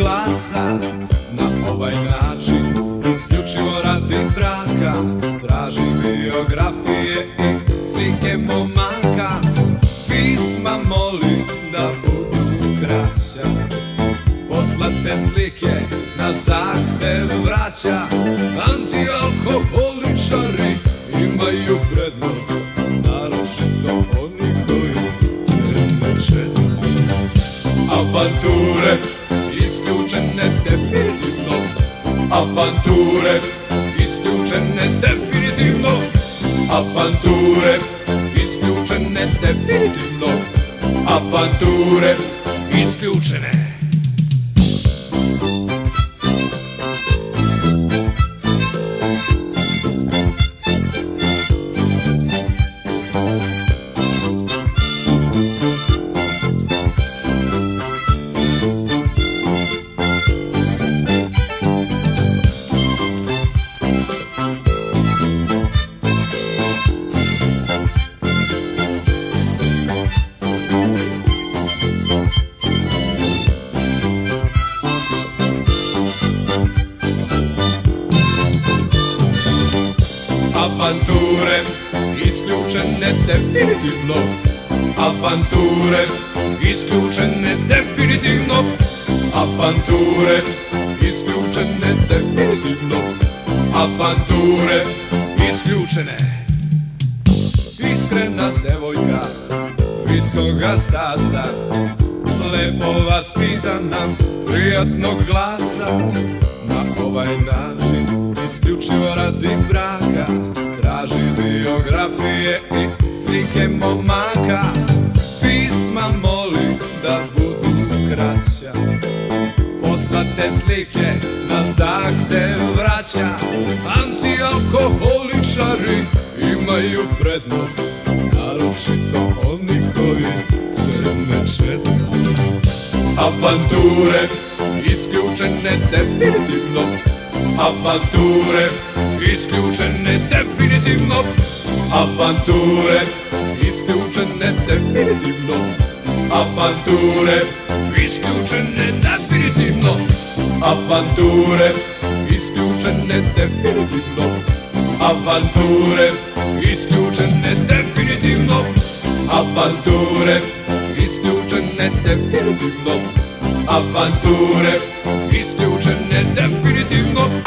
glasa Na ovaj način, isključivo radi braka Traži biografije i slike momaka. Pisma moli da budu kraća. Poslate slike na zahtev vraća. Antialkoholičari imaju prednost Naročito oni koji crne četnost Avanture definitivno. Avanture isključene definitivno. Avanture isključene definitivno. Avanture isključene Avanture isključene definitivno. Avanture isključene definitivno. Avanture isključene definitivno. Avanture isključene. Iskrena devojka vitkoga stasa Lepo vaspitana, prijatnog glasa. Na ovaj način isključivo radi braka Traži biografije i slike momaka. Pisma moli da budu kraća. Poslate slike na zahtev vraća. Antialkoholičari imaju prednost Naročito oni koji crne četnost Avanture isključene definitivno Avanture isključene definitivno Avanture isključene definitivno Avanture isključene definitivno Avanture isključene definitivno Avanture isključene definitivno Avanture isključene definitivno Исключен не дефинитивно